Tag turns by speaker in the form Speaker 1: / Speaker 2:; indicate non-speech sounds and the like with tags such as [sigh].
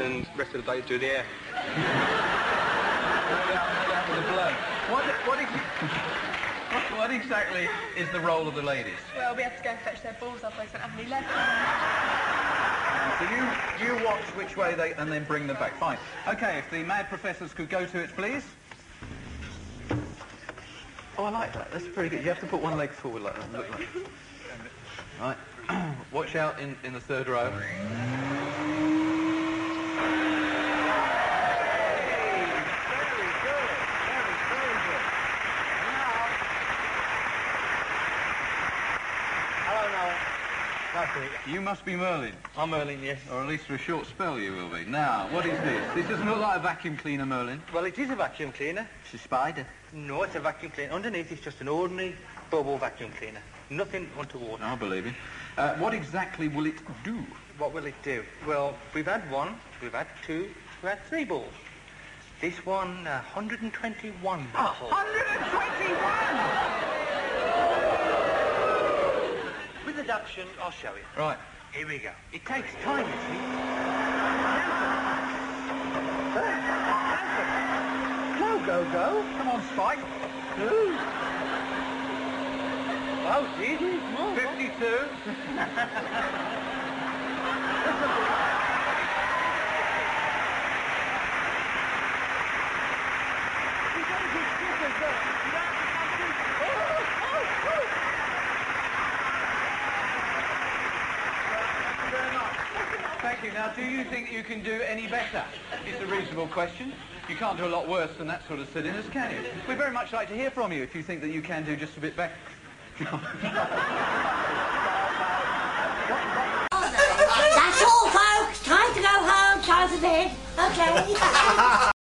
Speaker 1: and rest of the day do the air.
Speaker 2: That blow. What, what, what, what exactly is the role of the ladies?
Speaker 3: Well, we have to go and fetch their balls up. They don't have any left.
Speaker 2: So you, you watch which way they, and then bring them back. Fine. Okay, if the mad professors could go to it, please.
Speaker 4: Oh, I like that. That's pretty good. You have to put one leg forward like that. Look like Right. [clears throat] Watch out in, in the third row.
Speaker 5: That's it.
Speaker 2: You must be Merlyn,
Speaker 5: I'm Merlyn, yes.
Speaker 2: or at least for a short spell you will be. Now, what is this? This doesn't look like a vacuum cleaner, Merlyn.
Speaker 5: Well, it is a vacuum cleaner.
Speaker 4: It's a spider.
Speaker 5: No, it's a vacuum cleaner. Underneath, it's just an ordinary bubble vacuum cleaner. Nothing untoward.
Speaker 2: I believe you. Uh, what exactly will it do?
Speaker 5: What will it do? Well, we've had one, we've had two, we've had three balls. This one, uh, 121 balls.
Speaker 2: 121!
Speaker 5: Adaptation, I'll show you.
Speaker 2: Right.
Speaker 5: Here we go. It takes time, you see. No, go, go.
Speaker 2: Come on, Spike.
Speaker 5: Oh, Jesus.
Speaker 2: 52. [laughs] Thank you. Now, do you think you can do any better? It's a reasonable question. You can't do a lot worse than that sort of silliness, can you? We'd very much like to hear from you if you think that you can do just a bit better.
Speaker 6: That's all, folks. Time to go home. Time for bed. Okay. [laughs]